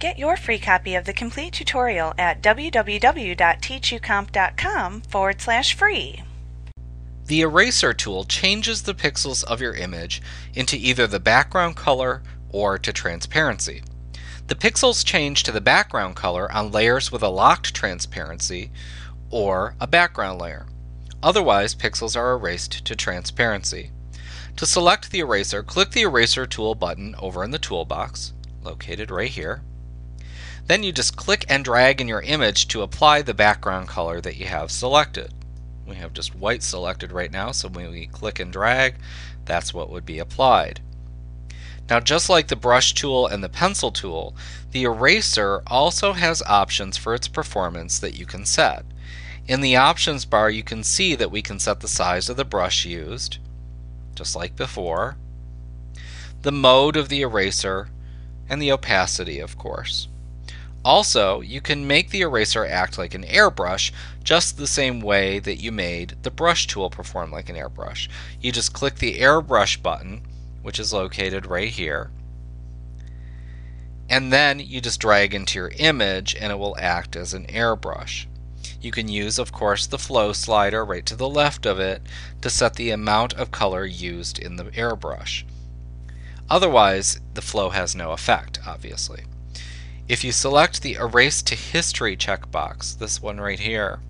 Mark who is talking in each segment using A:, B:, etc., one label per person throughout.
A: Get your free copy of the complete tutorial at www.teachucomp.com forward slash free.
B: The eraser tool changes the pixels of your image into either the background color or to transparency. The pixels change to the background color on layers with a locked transparency or a background layer. Otherwise, pixels are erased to transparency. To select the eraser, click the Eraser Tool button over in the toolbox, located right here. Then you just click and drag in your image to apply the background color that you have selected. We have just white selected right now, so when we click and drag, that's what would be applied. Now just like the brush tool and the pencil tool, the eraser also has options for its performance that you can set. In the options bar you can see that we can set the size of the brush used, just like before, the mode of the eraser, and the opacity of course. Also, you can make the eraser act like an airbrush just the same way that you made the brush tool perform like an airbrush. You just click the airbrush button, which is located right here, and then you just drag into your image and it will act as an airbrush. You can use, of course, the flow slider right to the left of it to set the amount of color used in the airbrush. Otherwise, the flow has no effect, obviously. If you select the Erase to History checkbox, this one right here,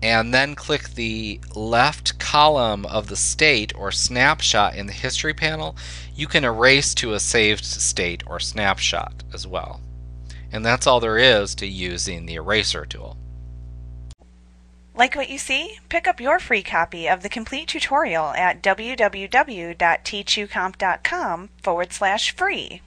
B: and then click the left column of the state or snapshot in the history panel, you can erase to a saved state or snapshot as well. And that's all there is to using the eraser tool.
A: Like what you see? Pick up your free copy of the complete tutorial at www.teachucomp.com forward slash free.